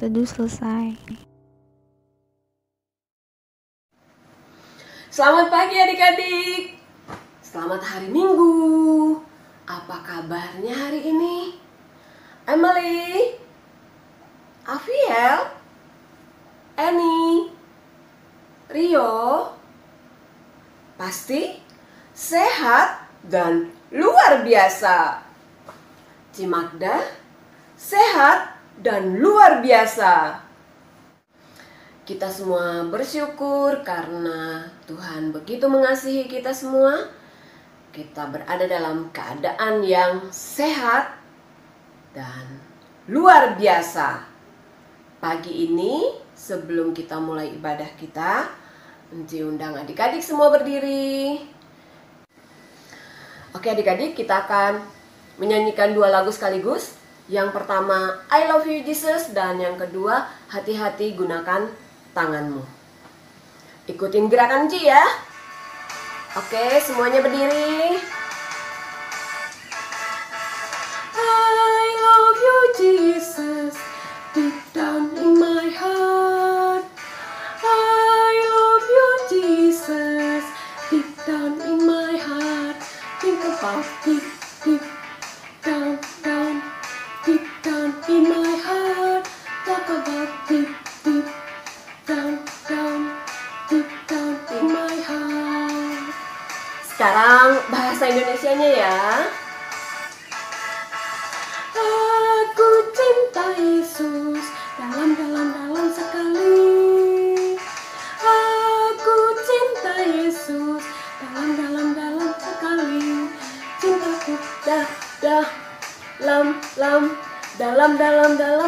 Dulu selesai. Selamat pagi adik-adik. Selamat hari Minggu. Apa kabarnya hari ini? Emily, Aviel, Annie, Rio, pasti sehat dan luar biasa. Cimagda, sehat dan luar biasa. Kita semua bersyukur karena Tuhan begitu mengasihi kita semua. Kita berada dalam keadaan yang sehat dan luar biasa. Pagi ini sebelum kita mulai ibadah kita, Enci undang adik-adik semua berdiri. Oke adik-adik, kita akan menyanyikan dua lagu sekaligus. Yang pertama, I Love You Jesus dan yang kedua, Hati-hati gunakan tanganmu. Ikutin gerakan Ci ya. Oke, semuanya berdiri. I love you Jesus deep down in my heart. I love you Jesus deep down in my heart. Think about deep, Indonesianya ya. Aku cinta Yesus dalam dalam dalam sekali. Aku cinta Yesus dalam dalam dalam sekali. Cintaku dah dah lam lam dalam dalam dalam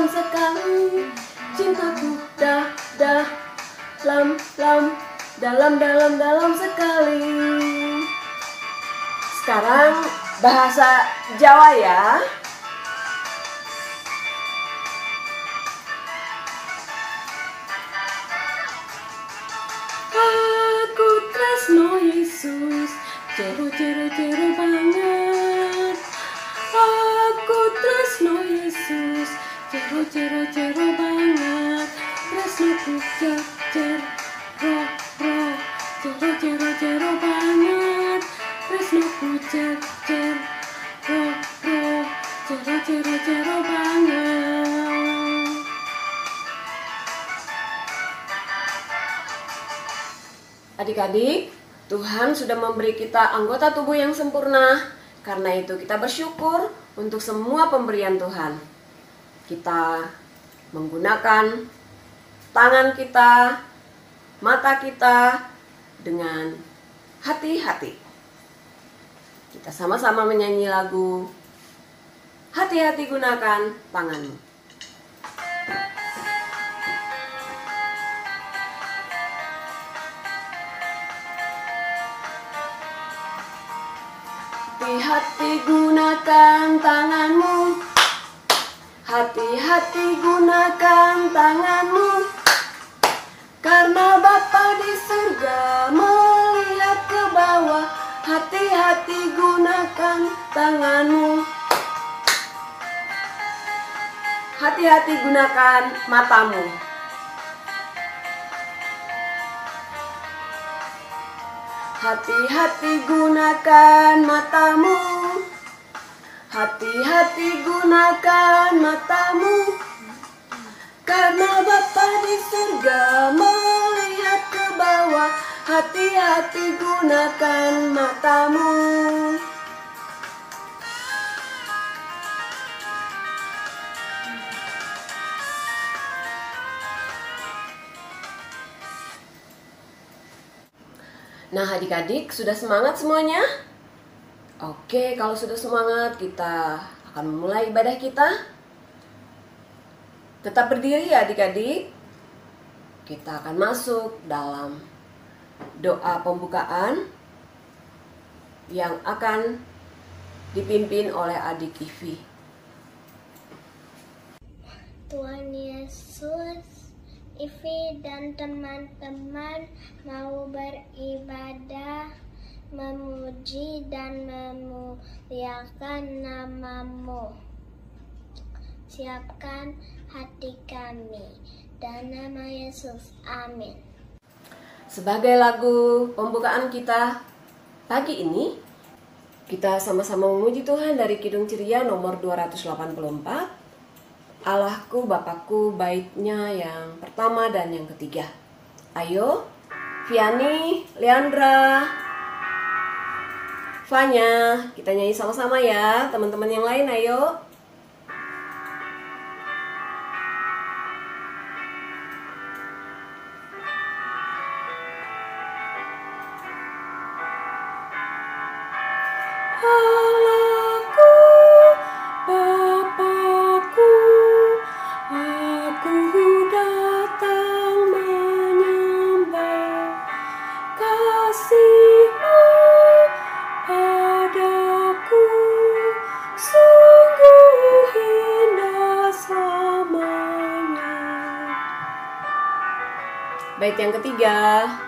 kita anggota tubuh yang sempurna. Karena itu kita bersyukur untuk semua pemberian Tuhan. Kita menggunakan tangan kita, mata kita dengan hati-hati. Kita sama-sama menyanyi lagu Hati-hati gunakan tanganmu. Hati-hati gunakan tanganmu. Hati-hati gunakan tanganmu. Karena Bapa di surga melihat ke bawah. Hati-hati gunakan tanganmu. Hati-hati gunakan matamu. Hati-hati gunakan matamu Hati-hati gunakan matamu Karena Bapa di surga melihat ke bawah Hati-hati gunakan matamu Nah adik-adik sudah semangat semuanya? Oke kalau sudah semangat kita akan memulai ibadah kita. Tetap berdiri ya adik-adik. Kita akan masuk dalam doa pembukaan Yang akan dipimpin oleh adik Ivi. Tuhan Yesus, Ivi dan teman-teman mau beribadah, memuji dan memuliakan namamu. Siapkan hati kami dan nama Yesus. Amin. Sebagai lagu pembukaan kita pagi ini, kita sama-sama memuji Tuhan dari Kidung Ceria nomor 284. Allahku Bapakku baiknya yang pertama dan yang ketiga. Ayo, Viani, Leandra, Fanya, kita nyanyi sama-sama ya. Teman-teman yang lain ayo. Yang ketiga.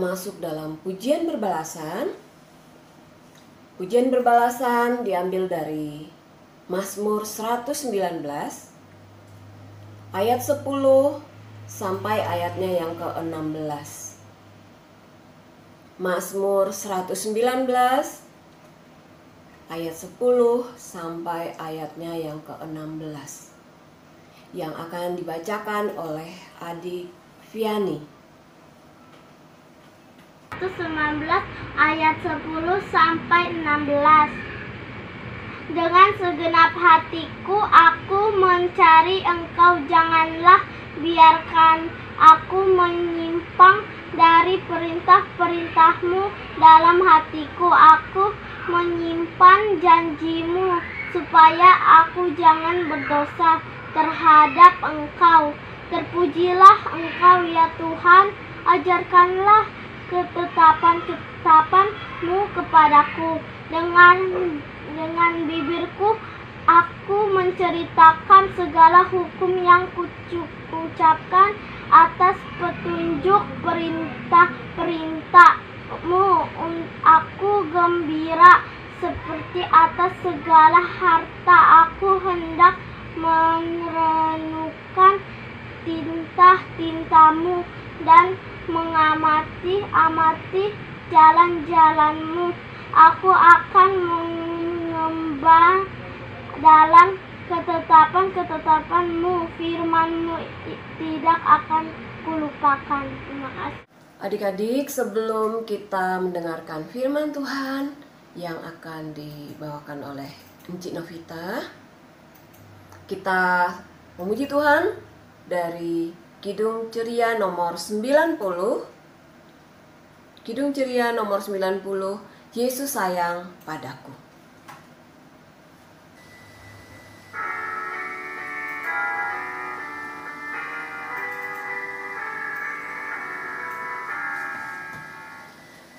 Masuk dalam pujian berbalasan. Pujian berbalasan diambil dari Mazmur 119 ayat 10 sampai ayatnya yang ke-16. Mazmur 119 ayat 10 sampai ayatnya yang ke-16 yang akan dibacakan oleh adik Viani. 119 ayat 10 sampai 16. Dengan segenap hatiku aku mencari engkau janganlah biarkan aku menyimpang dari perintah-perintahmu dalam hatiku aku menyimpan janjimu supaya aku jangan berdosa terhadap engkau terpujilah engkau ya Tuhan ajarkanlah ketetapan-ketetapanmu kepadaku. Dengan dengan bibirku aku menceritakan segala hukum yang kuucapkan atas petunjuk perintah-perintahmu. Aku gembira seperti atas segala harta. Aku hendak merenungkan tintah-tintamu dan mengamati amati jalan-jalanmu. Aku akan mengembang dalam ketetapan-ketetapanmu. Firmanmu tidak akan kulupakan. Terima kasih. Adik-adik, sebelum kita mendengarkan firman Tuhan yang akan dibawakan oleh Encik Novita, kita memuji Tuhan dari Kidung Ceria nomor 90 Kidung Ceria nomor 90 Yesus sayang padaku.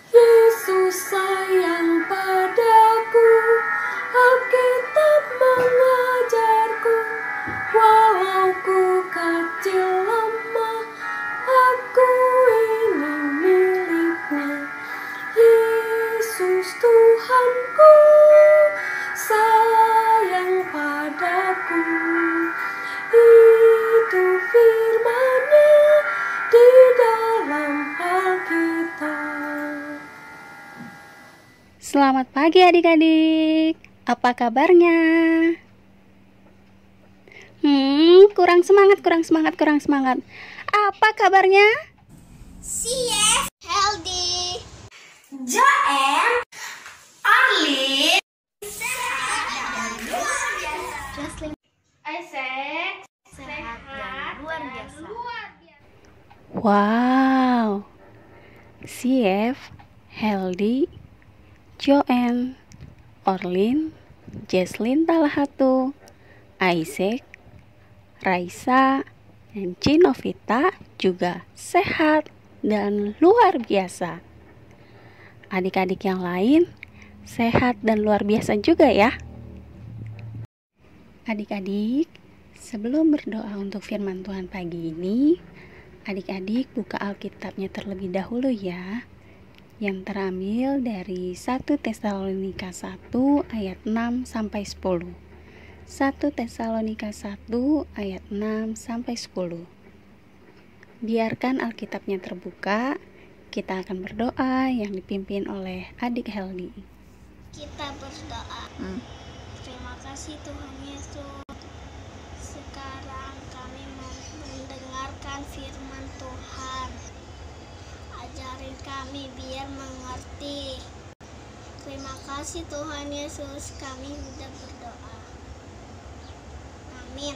Yesus sayang padaku Alkitab mengajarku Selamat pagi adik-adik. Apa kabarnya? Hmm, kurang semangat, kurang semangat, kurang semangat. Apa kabarnya? CS healthy. Joanne, Arlene, Jocelyn Isaac, sehat dan luar biasa. Wow. CF, Heldi, Joanne, Orlin, Jesslyn Talahatu, Isaac, Raisa, dan Cinovita juga sehat dan luar biasa. Adik-adik yang lain sehat dan luar biasa juga ya. Adik-adik, sebelum berdoa untuk firman Tuhan pagi ini, adik-adik buka Alkitabnya terlebih dahulu ya. Yang terambil dari 1 Tesalonika 1 ayat 6 sampai 10. 1 Tesalonika 1 ayat 6 sampai 10. Biarkan Alkitabnya terbuka, kita akan berdoa yang dipimpin oleh adik Heldi. Kita berdoa. Hmm. Terima kasih Tuhan Yesus. Sekarang kami mau mendengarkan firman Tuhan. Ajarin kami biar mengerti. Terima kasih Tuhan Yesus. Kami sudah berdoa. Amin.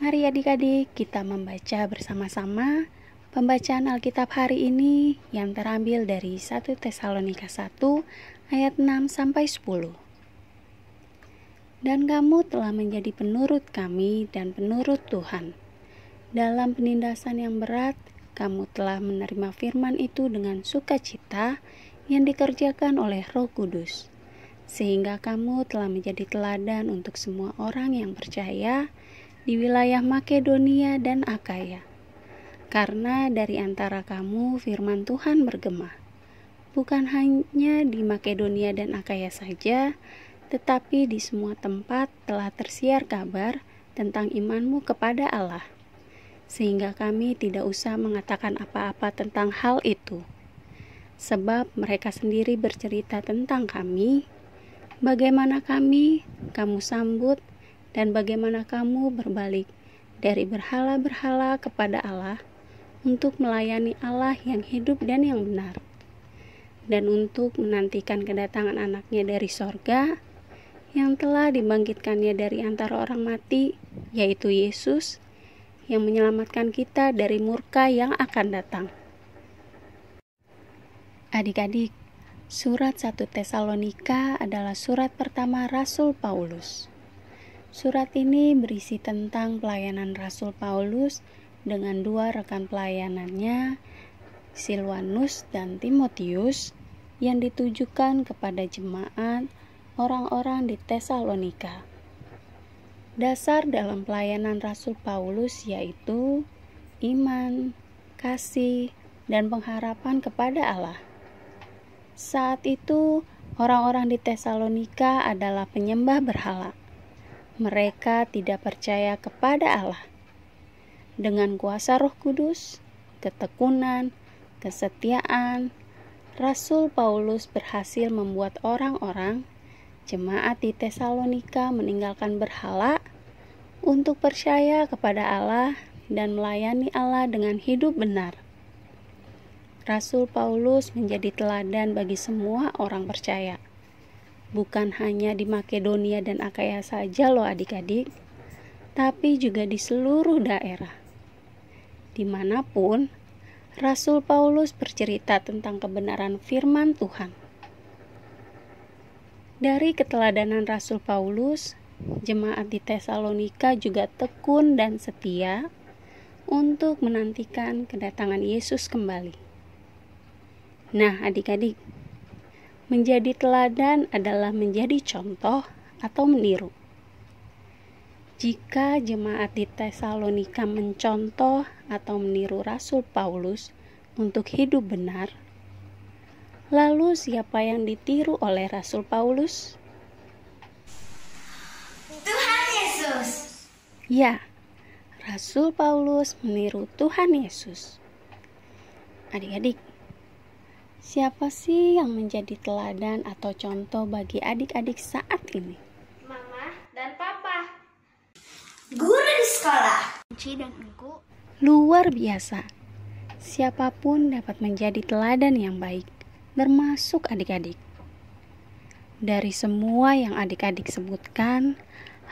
Mari adik-adik kita membaca bersama-sama pembacaan Alkitab hari ini yang terambil dari 1 Tesalonika 1 ayat 6 sampai 10. Dan kamu telah menjadi penurut kami dan penurut Tuhan. Dalam penindasan yang berat, kamu telah menerima firman itu dengan sukacita yang dikerjakan oleh Roh Kudus, sehingga kamu telah menjadi teladan untuk semua orang yang percaya di wilayah Makedonia dan Akaya. Karena dari antara kamu firman Tuhan bergema, bukan hanya di Makedonia dan Akaya saja, tetapi di semua tempat telah tersiar kabar tentang imanmu kepada Allah, sehingga kami tidak usah mengatakan apa-apa tentang hal itu, sebab mereka sendiri bercerita tentang kami, bagaimana kami kamu sambut, dan bagaimana kamu berbalik dari berhala-berhala kepada Allah untuk melayani Allah yang hidup dan yang benar, dan untuk menantikan kedatangan anaknya dari sorga yang telah dibangkitkannya dari antara orang mati, yaitu Yesus, yang menyelamatkan kita dari murka yang akan datang. Adik-adik, surat 1 Tesalonika adalah surat pertama Rasul Paulus. Surat ini berisi tentang pelayanan Rasul Paulus dengan dua rekan pelayanannya, Silvanus dan Timotius, yang ditujukan kepada jemaat orang-orang di Tesalonika. Dasar dalam pelayanan Rasul Paulus yaitu iman, kasih, dan pengharapan kepada Allah. Saat itu, orang-orang di Tesalonika adalah penyembah berhala. Mereka tidak percaya kepada Allah. Dengan kuasa Roh Kudus, ketekunan, kesetiaan, Rasul Paulus berhasil membuat orang-orang jemaat di Tesalonika meninggalkan berhala untuk percaya kepada Allah dan melayani Allah dengan hidup benar. Rasul Paulus menjadi teladan bagi semua orang percaya. Bukan hanya di Makedonia dan Akaya saja loh adik-adik, tapi juga di seluruh daerah. Di mana pun, Rasul Paulus bercerita tentang kebenaran firman Tuhan. Dari keteladanan Rasul Paulus, jemaat di Tesalonika juga tekun dan setia untuk menantikan kedatangan Yesus kembali. Nah, adik-adik, menjadi teladan adalah menjadi contoh atau meniru. Jika jemaat di Tesalonika mencontoh atau meniru Rasul Paulus untuk hidup benar, Lalu siapa yang ditiru oleh Rasul Paulus? Tuhan Yesus. Ya, Rasul Paulus meniru Tuhan Yesus. Adik-adik, siapa sih yang menjadi teladan atau contoh bagi adik-adik saat ini? Mama dan Papa. Guru di sekolah. Uci dan Engku. Luar biasa. Siapa pun dapat menjadi teladan yang baik termasuk adik-adik. Dari semua yang adik-adik sebutkan,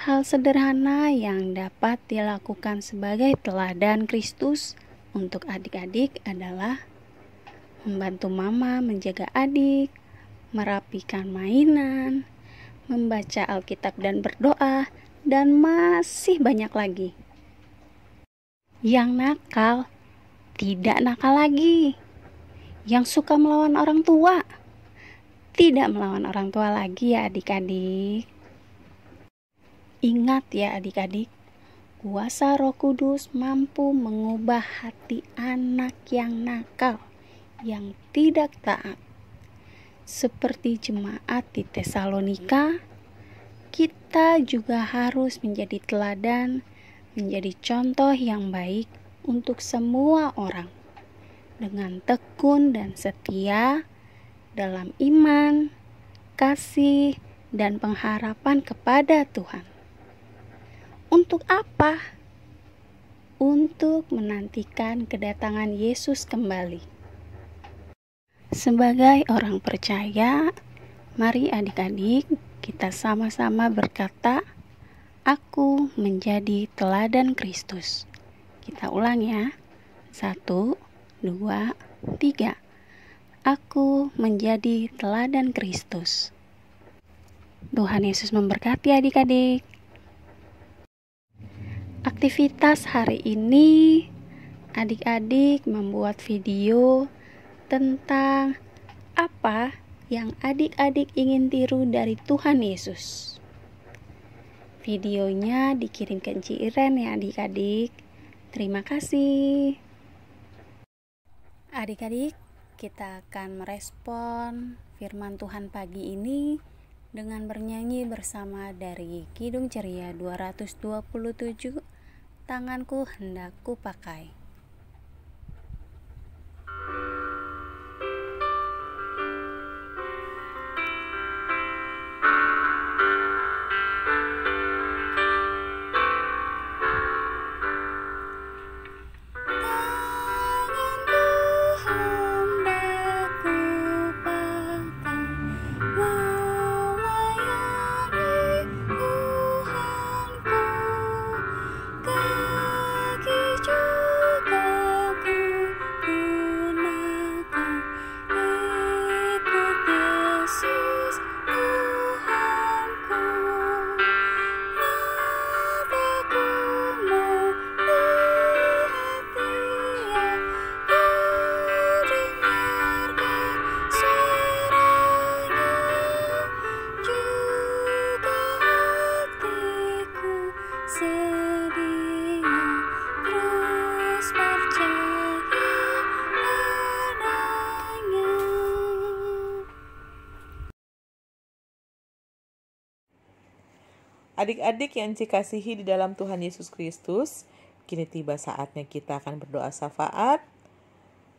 hal sederhana yang dapat dilakukan sebagai teladan Kristus untuk adik-adik adalah membantu mama menjaga adik, merapikan mainan, membaca Alkitab dan berdoa, dan masih banyak lagi. Yang nakal tidak nakal lagi. Yang suka melawan orang tua tidak melawan orang tua lagi ya adik-adik. Ingat ya adik-adik, kuasa Roh Kudus mampu mengubah hati anak yang nakal yang tidak taat. Seperti jemaat di Tesalonika, kita juga harus menjadi teladan, menjadi contoh yang baik untuk semua orang. Dengan tekun dan setia dalam iman, kasih, dan pengharapan kepada Tuhan. Untuk apa? Untuk menantikan kedatangan Yesus kembali. Sebagai orang percaya, mari adik-adik kita sama-sama berkata, Aku menjadi teladan Kristus. Kita ulang ya. Satu, dua, tiga. Aku menjadi teladan Kristus. Tuhan Yesus memberkati adik-adik. Aktivitas hari ini, adik-adik membuat video tentang apa yang adik-adik ingin tiru dari Tuhan Yesus. Videonya dikirim ke Ciren ya adik-adik. Terima kasih. Adik-adik, kita akan merespon firman Tuhan pagi ini dengan bernyanyi bersama dari Kidung Ceria 227 Tanganku hendak kupakai. pakai. Adik-adik yang dikasihi di dalam Tuhan Yesus Kristus, kini tiba saatnya kita akan berdoa syafaat.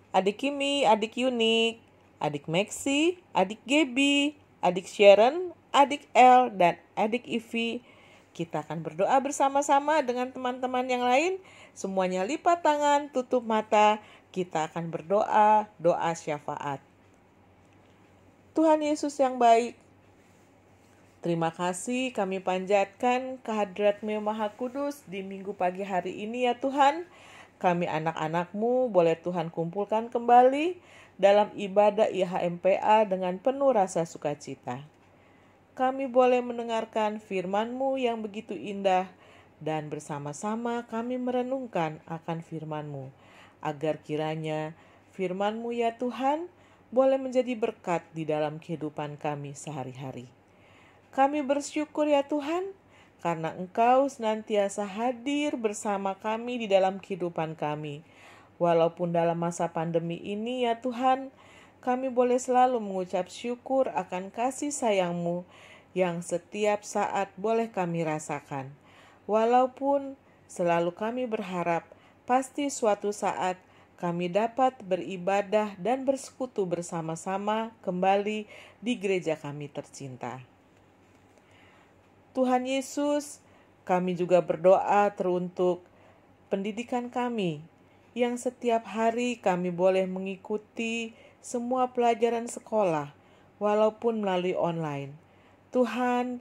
Adik Kimi, adik Yunik, adik Maxi, adik Gaby, adik Sharon, adik El, dan adik Ivi. Kita akan berdoa bersama-sama dengan teman-teman yang lain. Semuanya lipat tangan, tutup mata. Kita akan berdoa, doa syafaat. Tuhan Yesus yang baik, Terima kasih kami panjatkan kehadratmu Maha Kudus di minggu pagi hari ini ya Tuhan. Kami anak-anakmu boleh Tuhan kumpulkan kembali dalam ibadah IHMPA dengan penuh rasa sukacita. Kami boleh mendengarkan firman-Mu yang begitu indah dan bersama-sama kami merenungkan akan firman-Mu agar kiranya firman-Mu ya Tuhan boleh menjadi berkat di dalam kehidupan kami sehari-hari. Kami bersyukur ya Tuhan, karena Engkau senantiasa hadir bersama kami di dalam kehidupan kami. Walaupun dalam masa pandemi ini ya Tuhan, kami boleh selalu mengucap syukur akan kasih sayang-Mu yang setiap saat boleh kami rasakan. Walaupun selalu kami berharap pasti suatu saat kami dapat beribadah dan bersekutu bersama-sama kembali di gereja kami tercinta. Tuhan Yesus, kami juga berdoa teruntuk pendidikan kami yang setiap hari kami boleh mengikuti semua pelajaran sekolah walaupun melalui online. Tuhan,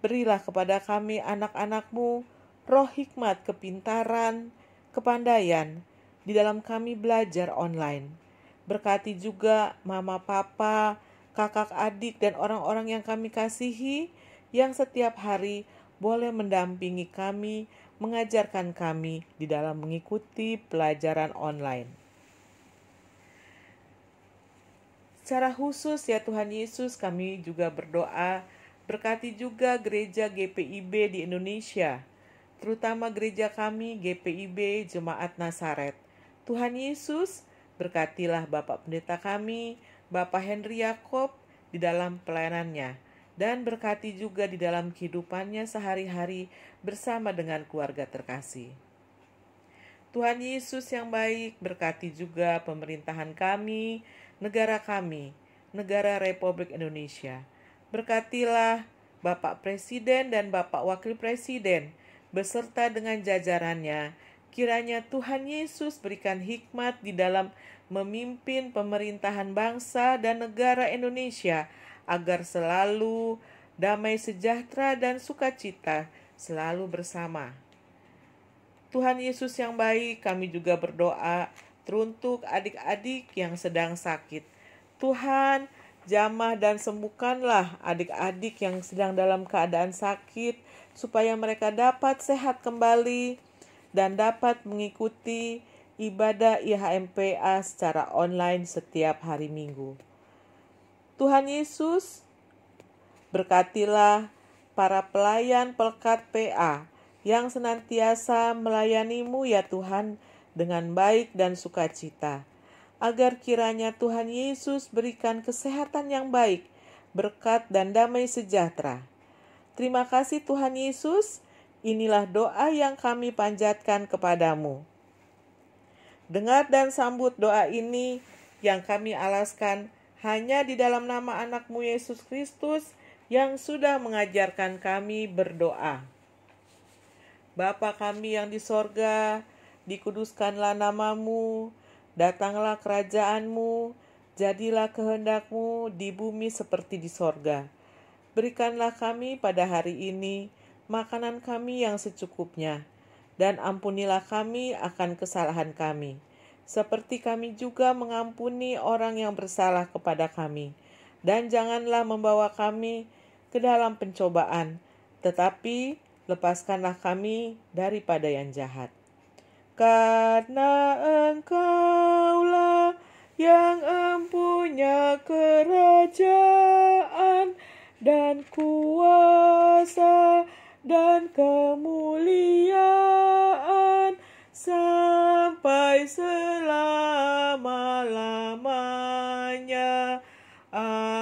berilah kepada kami anak-anakmu roh hikmat kepintaran, kepandaian di dalam kami belajar online. Berkati juga mama, papa, kakak, adik, dan orang-orang yang kami kasihi yang setiap hari boleh mendampingi kami, mengajarkan kami di dalam mengikuti pelajaran online. Secara khusus ya Tuhan Yesus kami juga berdoa berkati juga gereja GPIB di Indonesia, terutama gereja kami GPIB Jemaat Nasaret. Tuhan Yesus berkatilah Bapak Pendeta kami, Bapak Henry Yakob di dalam pelayanannya dan berkati juga di dalam kehidupannya sehari-hari bersama dengan keluarga terkasih. Tuhan Yesus yang baik berkati juga pemerintahan kami, negara kami, negara Republik Indonesia. Berkatilah Bapak Presiden dan Bapak Wakil Presiden beserta dengan jajarannya. Kiranya Tuhan Yesus berikan hikmat di dalam memimpin pemerintahan bangsa dan negara Indonesia agar selalu damai sejahtera dan sukacita selalu bersama. Tuhan Yesus yang baik, kami juga berdoa teruntuk adik-adik yang sedang sakit. Tuhan, jamah dan sembuhkanlah adik-adik yang sedang dalam keadaan sakit, supaya mereka dapat sehat kembali dan dapat mengikuti ibadah IHMPA secara online setiap hari Minggu. Tuhan Yesus, berkatilah para pelayan pelkat PA yang senantiasa melayanimu ya Tuhan dengan baik dan sukacita, agar kiranya Tuhan Yesus berikan kesehatan yang baik, berkat dan damai sejahtera. Terima kasih Tuhan Yesus, inilah doa yang kami panjatkan kepadamu. Dengar dan sambut doa ini yang kami alaskan hanya di dalam nama anakmu Yesus Kristus yang sudah mengajarkan kami berdoa. Bapa kami yang di sorga, dikuduskanlah namamu, datanglah kerajaanmu, jadilah kehendakmu di bumi seperti di sorga. Berikanlah kami pada hari ini makanan kami yang secukupnya, dan ampunilah kami akan kesalahan kami, seperti kami juga mengampuni orang yang bersalah kepada kami. Dan janganlah membawa kami ke dalam pencobaan, tetapi lepaskanlah kami daripada yang jahat karena engkaulah yang empunya kerajaan dan kuasa dan kemuliaan selama-lamanya. Amin.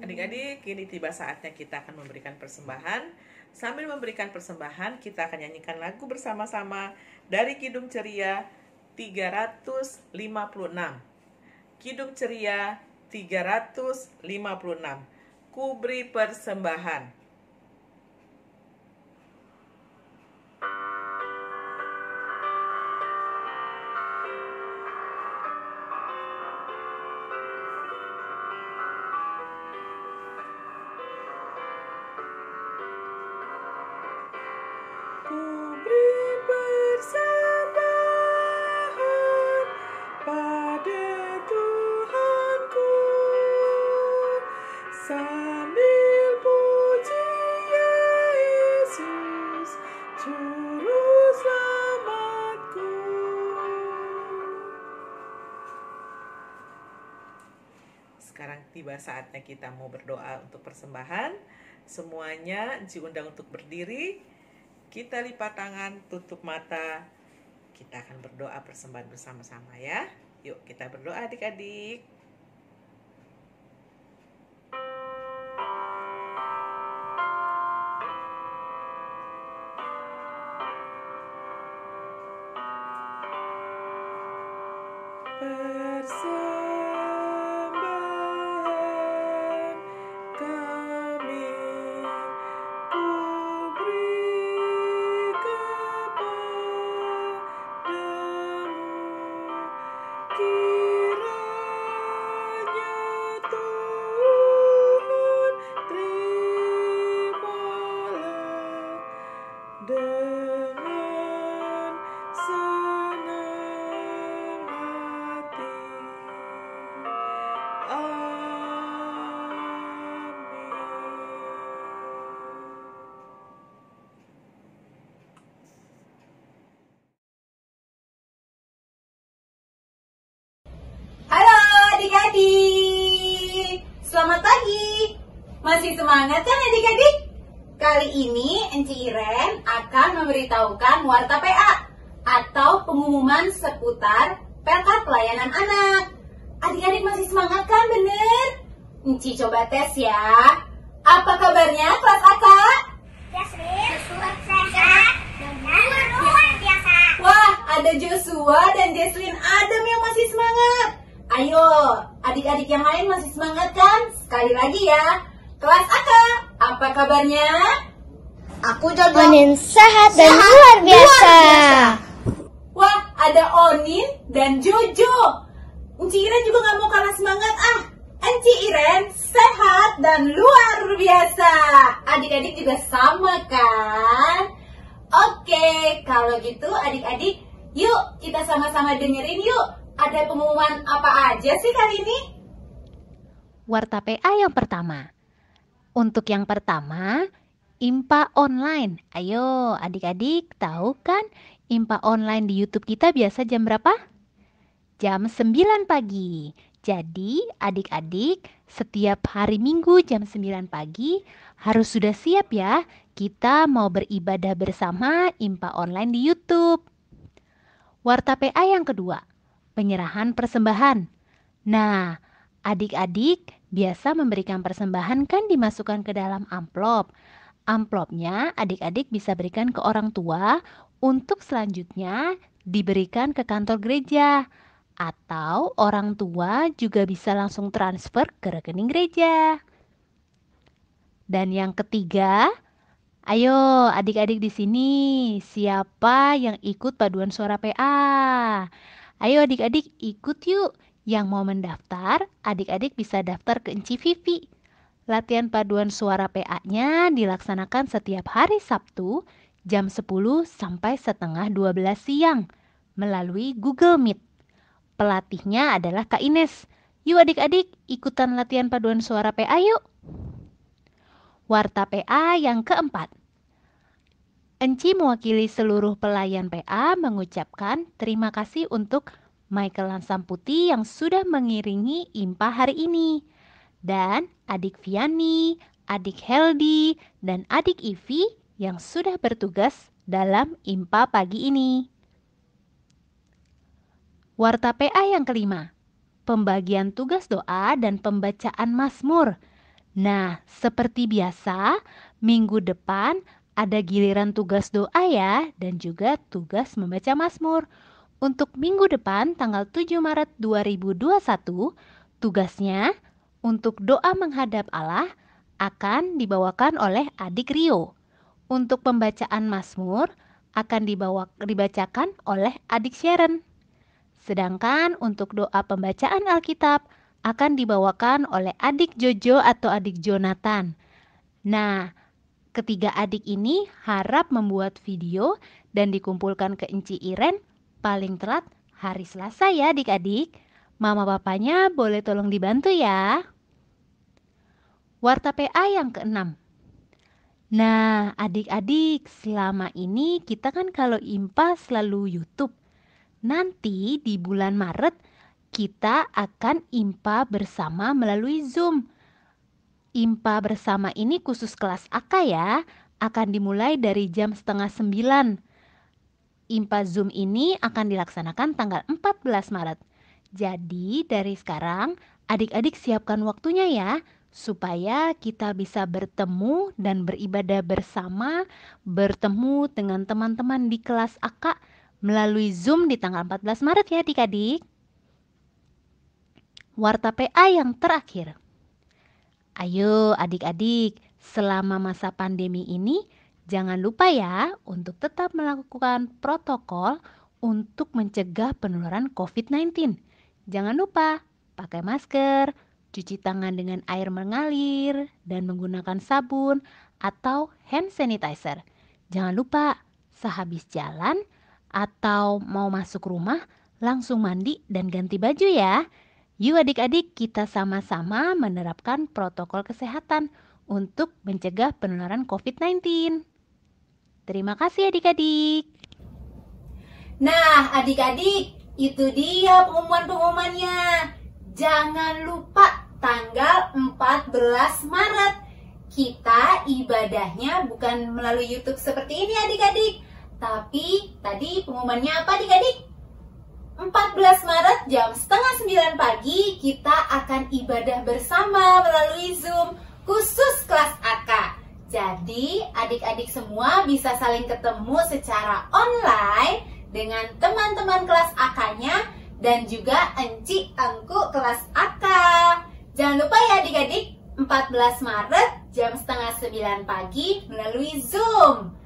Adik-adik, kini tiba saatnya kita akan memberikan persembahan Sambil memberikan persembahan, kita akan nyanyikan lagu bersama-sama dari Kidung Ceria 356. Kidung Ceria 356. Kubri persembahan. Tiba saatnya kita mau berdoa untuk persembahan. Semuanya diundang untuk berdiri. Kita lipat tangan, tutup mata. Kita akan berdoa persembahan bersama-sama ya. Yuk kita berdoa adik-adik. Adik-adik. Selamat pagi. Masih semangat kan adik-adik? Kali ini Enci Iren akan memberitahukan warta PA atau pengumuman seputar perkat pelayanan anak. Adik-adik masih semangat kan bener? Enci coba tes ya. Apa kabarnya kelas AK? Wah, ada Joshua dan Jesslyn Adam yang masih semangat. Ayo, adik-adik yang lain masih semangat kan? Sekali lagi ya. Kelas AK, apa kabarnya? Aku Onin sehat dan luar biasa. Wah, ada Onin dan Jojo. Enci Iren juga gak mau kalah semangat ah. Enci Iren sehat dan luar biasa. Adik-adik juga sama kan? Oke, kalau gitu adik-adik, yuk kita sama-sama dengerin yuk. Ada pengumuman apa aja sih kali ini? Warta PA yang pertama. Untuk yang pertama, IMPA online. Ayo, adik-adik, tahu kan IMPA online di YouTube kita biasa jam berapa? Jam 9 pagi. Jadi, adik-adik, setiap hari Minggu jam 9 pagi harus sudah siap ya. Kita mau beribadah bersama IMPA online di YouTube. Warta PA yang kedua, penyerahan persembahan. Nah, adik-adik biasa memberikan persembahan kan dimasukkan ke dalam amplop. Amplopnya adik-adik bisa berikan ke orang tua untuk selanjutnya diberikan ke kantor gereja atau orang tua juga bisa langsung transfer ke rekening gereja. Dan yang ketiga, ayo adik-adik di sini, siapa yang ikut paduan suara PA? Ayo adik-adik ikut yuk. Yang mau mendaftar, adik-adik bisa daftar ke Enci Vivi. Latihan paduan suara PA-nya dilaksanakan setiap hari Sabtu jam 10 sampai setengah 12 siang melalui Google Meet. Pelatihnya adalah Kak Ines. Yuk adik-adik ikutan latihan paduan suara PA yuk. Warta PA yang keempat. Enci mewakili seluruh pelayan PA mengucapkan terima kasih untuk Michael Lansam Putih yang sudah mengiringi IMPA hari ini. Dan adik Viani, adik Heldi, dan adik Ivi yang sudah bertugas dalam IMPA pagi ini. Warta PA yang kelima, pembagian tugas doa dan pembacaan Mazmur. Nah, seperti biasa, minggu depan ada giliran tugas doa ya dan juga tugas membaca Mazmur. Untuk minggu depan tanggal 7 Maret 2021, tugasnya untuk doa menghadap Allah akan dibawakan oleh adik Rio. Untuk pembacaan Mazmur akan dibawa, dibacakan oleh adik Sharon. Sedangkan untuk doa pembacaan Alkitab akan dibawakan oleh adik Jojo atau adik Jonathan. Nah, ketiga adik ini harap membuat video dan dikumpulkan ke Enci Iren paling telat hari Selasa ya adik-adik. Mama papanya boleh tolong dibantu ya. Warta PA yang keenam. Nah, adik-adik, selama ini kita kan kalau IMPA selalu YouTube. Nanti di bulan Maret kita akan IMPA bersama melalui Zoom. IMPA bersama ini khusus kelas AK ya, akan dimulai dari jam setengah sembilan. IMPA Zoom ini akan dilaksanakan tanggal 14 Maret. Jadi dari sekarang adik-adik siapkan waktunya ya, supaya kita bisa bertemu dan beribadah bersama, bertemu dengan teman-teman di kelas AK melalui Zoom di tanggal 14 Maret ya adik-adik. Warta PA yang terakhir. Ayo adik-adik, selama masa pandemi ini jangan lupa ya untuk tetap melakukan protokol untuk mencegah penularan COVID-19. Jangan lupa pakai masker, cuci tangan dengan air mengalir, dan menggunakan sabun atau hand sanitizer. Jangan lupa sehabis jalan atau mau masuk rumah, langsung mandi dan ganti baju ya. Yuk adik-adik kita sama-sama menerapkan protokol kesehatan untuk mencegah penularan COVID-19. Terima kasih adik-adik. Nah, adik-adik, itu dia pengumuman-pengumumannya. Jangan lupa tanggal 14 Maret. Kita ibadahnya bukan melalui YouTube seperti ini adik-adik. Tapi tadi pengumumannya apa adik-adik? 14 Maret jam setengah 9 pagi kita akan ibadah bersama melalui Zoom khusus kelas AK. Jadi adik-adik semua bisa saling ketemu secara online dengan teman-teman kelas AK-nya dan juga Enci Engku kelas AK. Jangan lupa ya adik-adik, 14 Maret jam setengah 9 pagi melalui Zoom.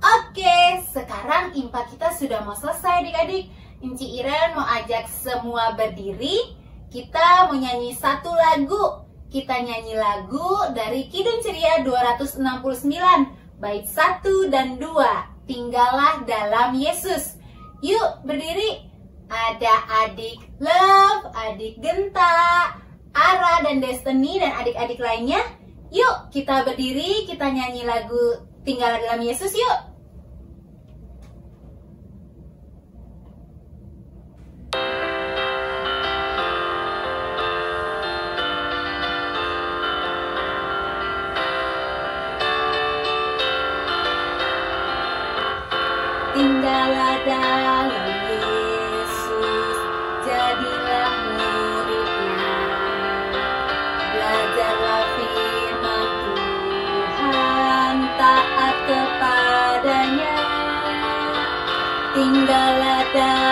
Oke, sekarang impa kita sudah mau selesai adik-adik. Enci Iren mau ajak semua berdiri. Kita mau nyanyi satu lagu. Kita nyanyi lagu dari Kidung Ceria 269, bait 1 dan 2. Tinggallah dalam Yesus. Yuk berdiri. Ada adik Love, adik Genta, Ara dan Destiny dan adik-adik lainnya. Yuk kita berdiri, kita nyanyi lagu Tinggallah dalam Yesus yuk. Tinggallah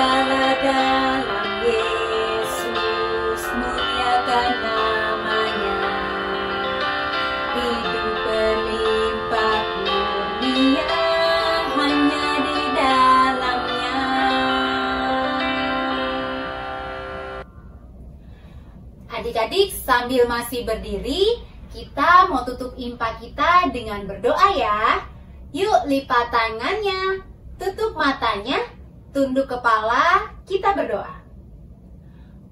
Dalam Yesus, muliakan namanya. Hidup berlimpah kurnia hanya di dalamnya. Adik-adik sambil masih berdiri, kita mau tutup impa kita dengan berdoa ya. Yuk lipat tangannya, tutup matanya, tunduk kepala, kita berdoa.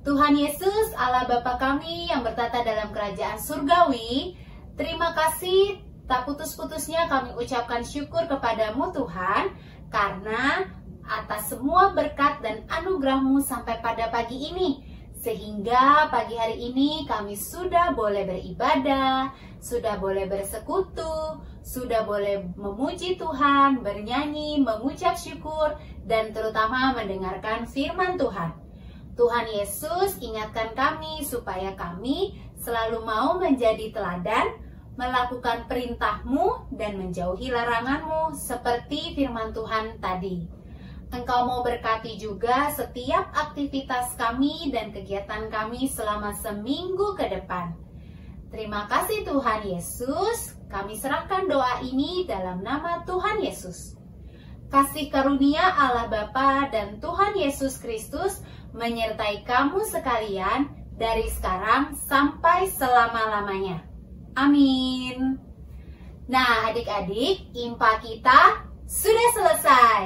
Tuhan Yesus, Allah Bapa kami yang bertata dalam kerajaan surgawi, terima kasih tak putus-putusnya kami ucapkan syukur kepadamu Tuhan, karena atas semua berkat dan anugerahmu sampai pada pagi ini. Sehingga pagi hari ini kami sudah boleh beribadah, sudah boleh bersekutu, sudah boleh memuji Tuhan, bernyanyi, mengucap syukur, dan terutama mendengarkan firman Tuhan. Tuhan Yesus ingatkan kami supaya kami selalu mau menjadi teladan, melakukan perintahmu dan menjauhi laranganmu seperti firman Tuhan tadi. Engkau mau berkati juga setiap aktivitas kami dan kegiatan kami selama seminggu ke depan. Terima kasih Tuhan Yesus, kami serahkan doa ini dalam nama Tuhan Yesus. Kasih karunia Allah Bapa dan Tuhan Yesus Kristus menyertai kamu sekalian dari sekarang sampai selama-lamanya. Amin. Nah, adik-adik, impa kita sudah selesai.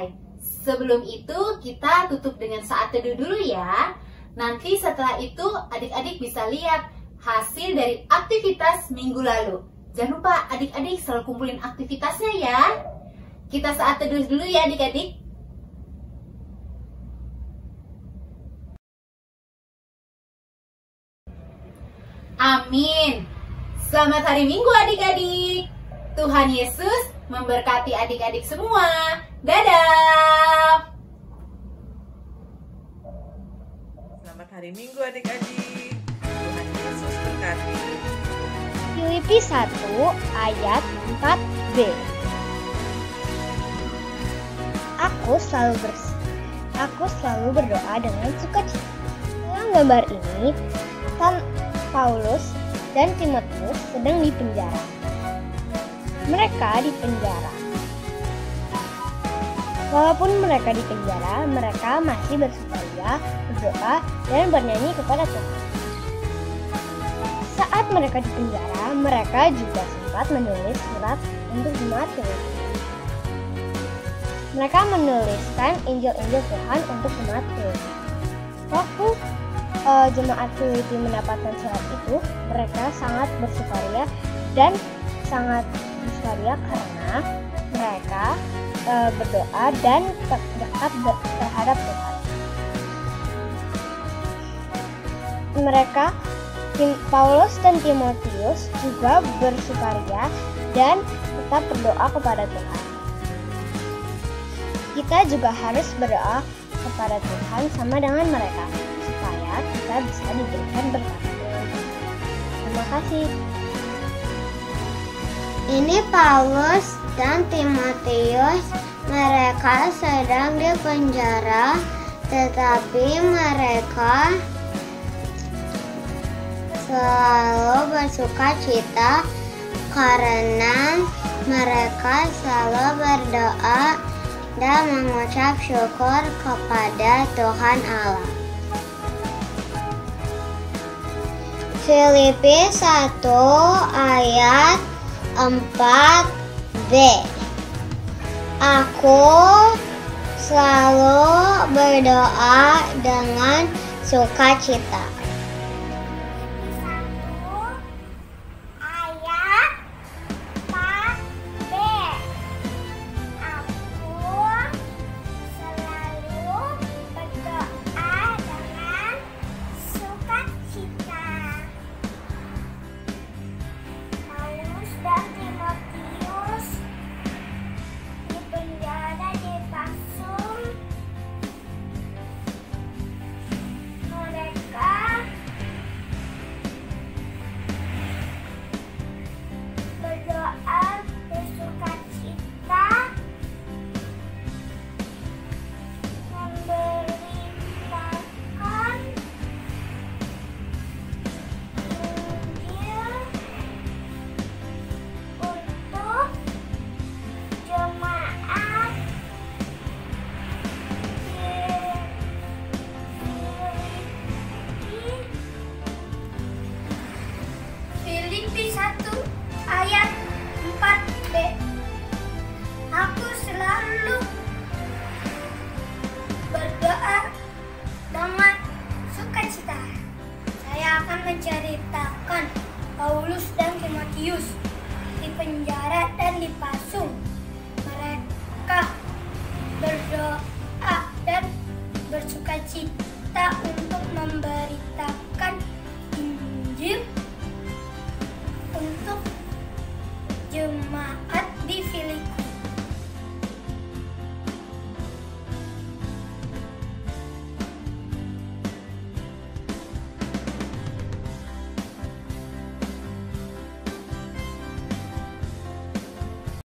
Sebelum itu, kita tutup dengan saat teduh dulu ya. Nanti setelah itu, adik-adik bisa lihat hasil dari aktivitas minggu lalu. Jangan lupa adik-adik selalu kumpulin aktivitasnya ya. Kita saat teduh dulu ya adik-adik. Amin. Selamat hari Minggu adik-adik. Tuhan Yesus memberkati adik-adik semua. Dadah. Selamat hari Minggu adik-adik. Filipi 1 ayat 4b. Aku selalu bers Aku selalu berdoa dengan sukacita. Dalam gambar ini, San Paulus dan Timotius sedang dipenjara. Mereka dipenjara. Walaupun mereka di penjara, mereka masih bersukaria, berdoa, dan bernyanyi kepada Tuhan. Mereka di penjara, mereka juga sempat menulis surat untuk jemaat Filipi. Mereka menuliskan Injil-Injil Tuhan untuk jemaat Filipi. Waktu uh, jemaat Filipi mendapatkan surat itu, mereka sangat bersukaria dan sangat bersukaria karena mereka uh, berdoa dan dekat terhadap Tuhan. Mereka Paulus dan Timotius juga bersukaria dan tetap berdoa kepada Tuhan. Kita juga harus berdoa kepada Tuhan sama dengan mereka supaya kita bisa diberikan berkat. Terima kasih. Ini Paulus dan Timotius mereka sedang di penjara tetapi mereka selalu bersuka cita karena mereka selalu berdoa dan mengucap syukur kepada Tuhan Allah. Filipi 1 ayat 4b Aku selalu berdoa dengan sukacita.